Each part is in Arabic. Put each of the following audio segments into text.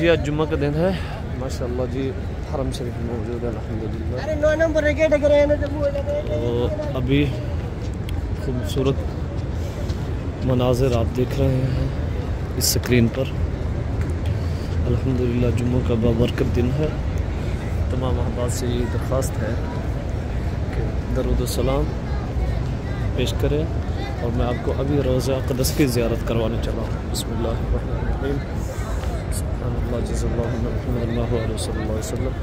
जी आज जुम्मा का दिन है। माशाल्लाह जी हरम शरीफ में मौजूद है लगे तो अभी खूबसूरत मनाजिर आप देख रहे हैं इस स्क्रीन पर। अल्हम्दुलिल्लाह जुम्मे का बाबरकत दिन है। तमाम अहबाब से ये दरख्वास्त है कि दरुद सलाम पेश करें और मैं आपको अभी रोज़ा अकदस की ज़्यारत करवाने चला हूँ। बसमीम سبحان الله جزا الله عنا محمد الله عليه صلى الله عليه وسلم.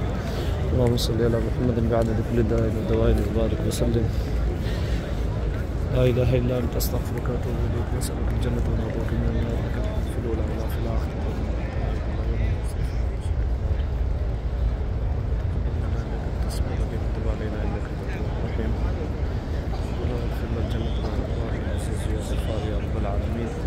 اللهم صل على محمد بعدد كل داء ودواء وبارك وسلم. لا إله إلا أنت أستغفرك وأتوب إليك. واسالك الجنة وما بك من النار. لك الحمد في الاولى ولا في الاخره الجنة والله العزيز يا رب العالمين.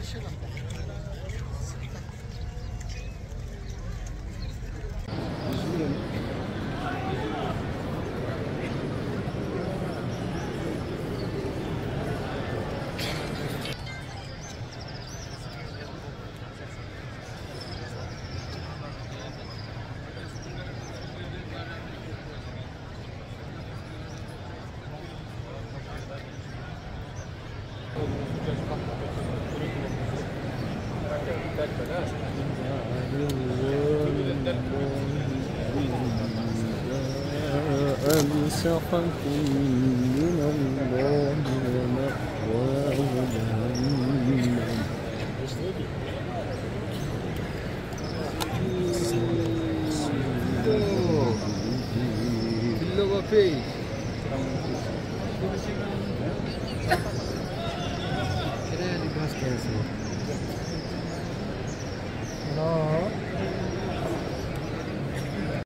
どうも。أمسحكم من الله. ومأواه جهنم اللغة فيه